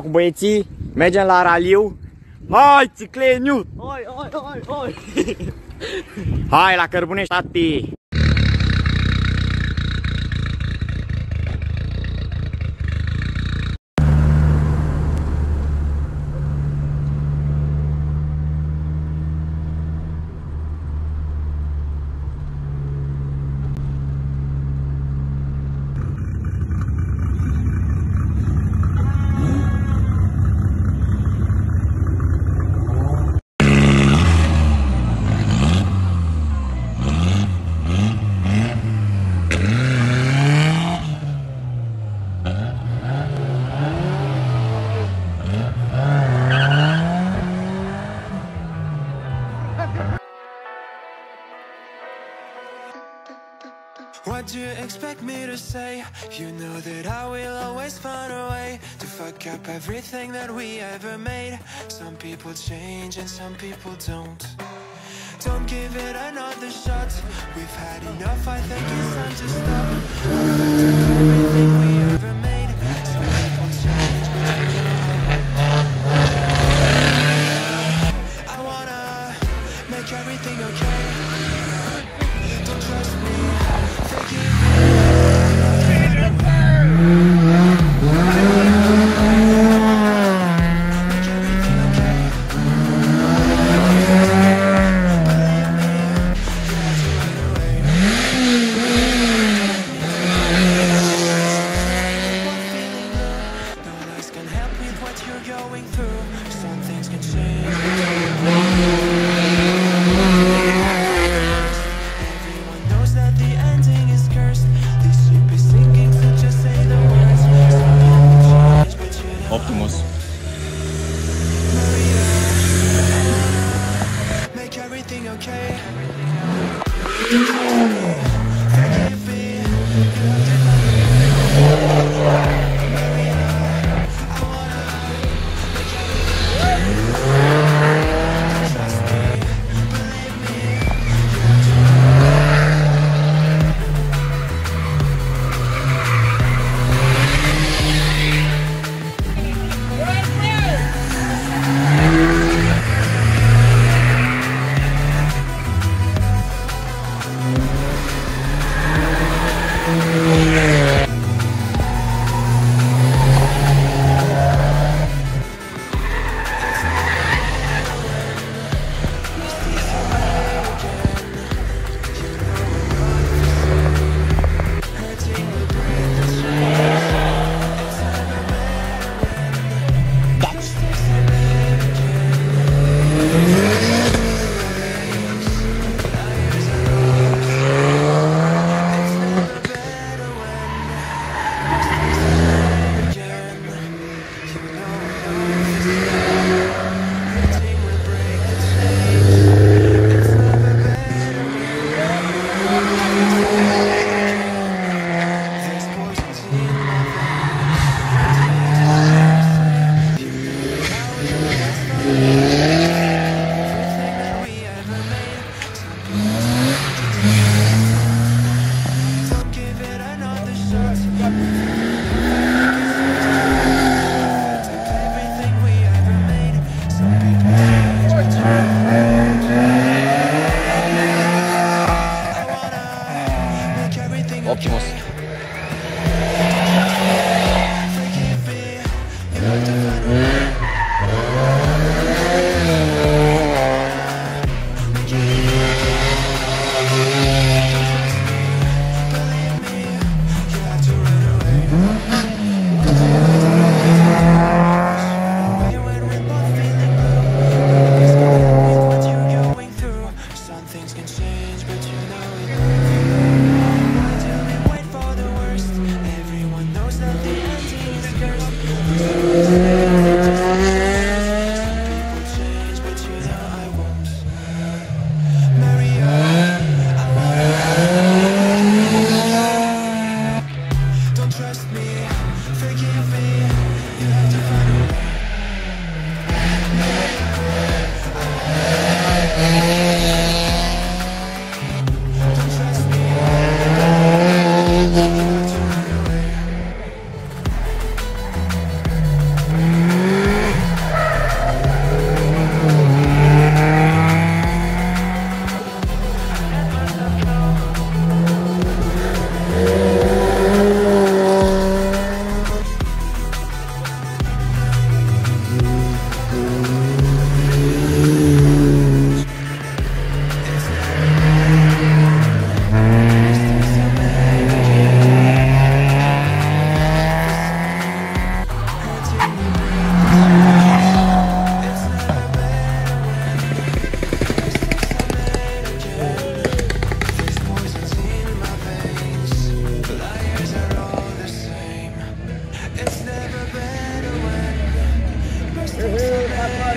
Cu băieții, mergem la raliu. Hai, țicleniu! Hai, hai, hai, hai! Hai la cărbunești, tati! What do you expect me to say? You know that I will always find a way To fuck up everything that we ever made. Some people change and some people don't. Don't give it another shot. We've had enough, I think it's time to stop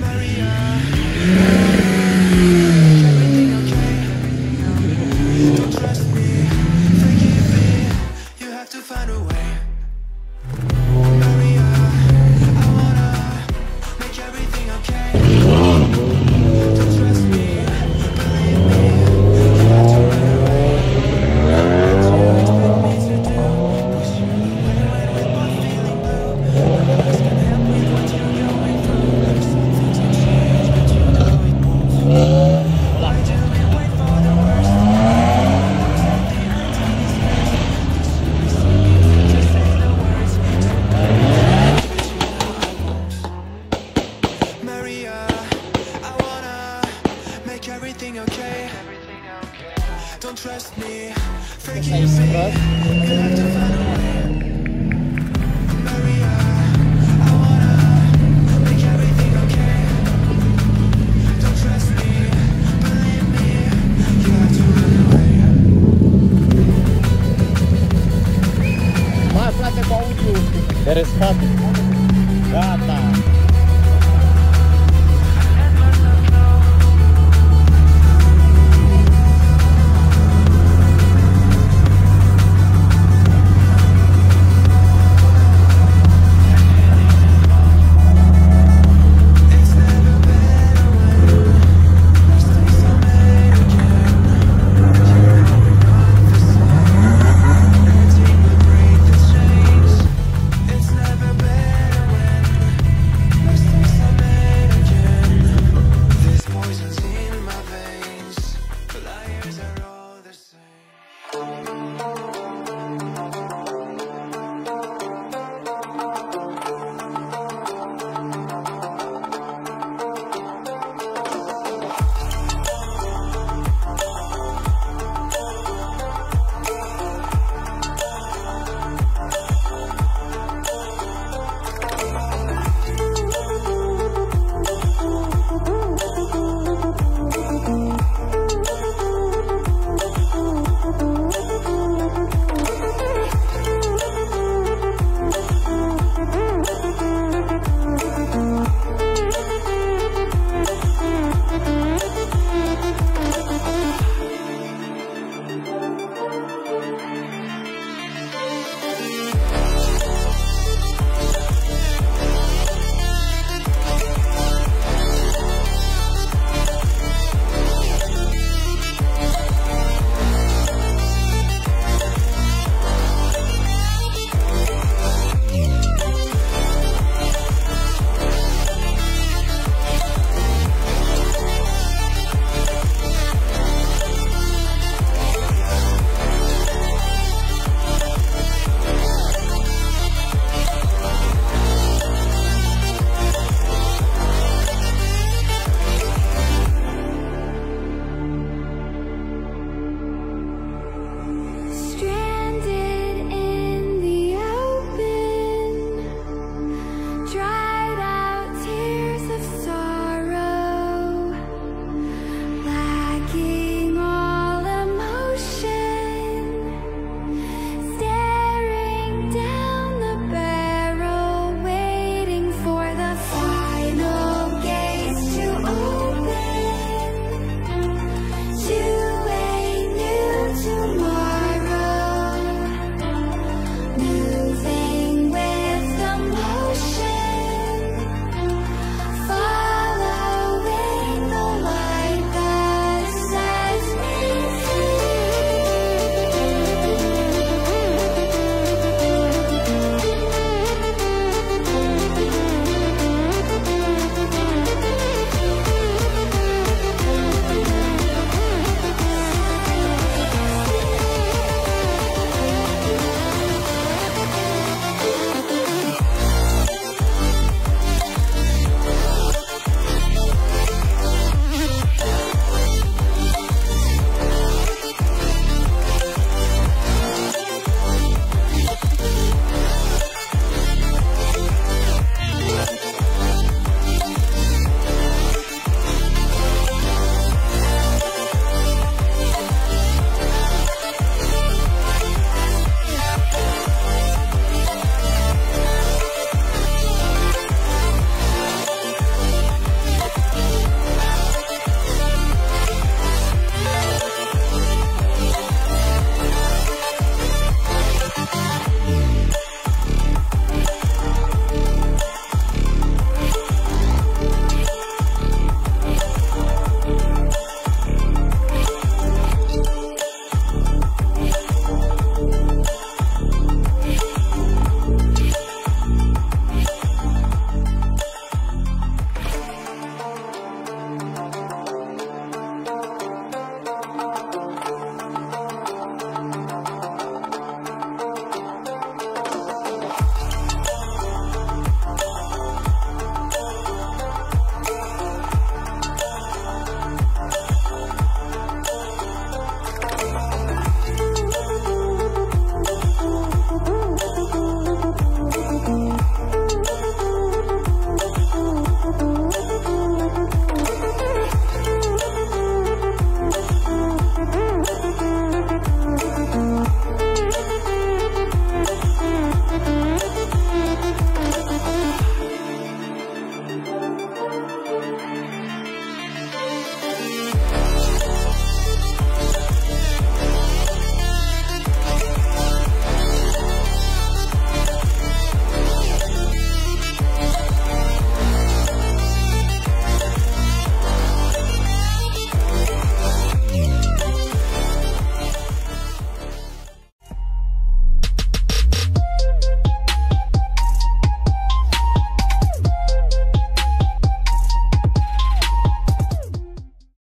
Maria. It's Happy.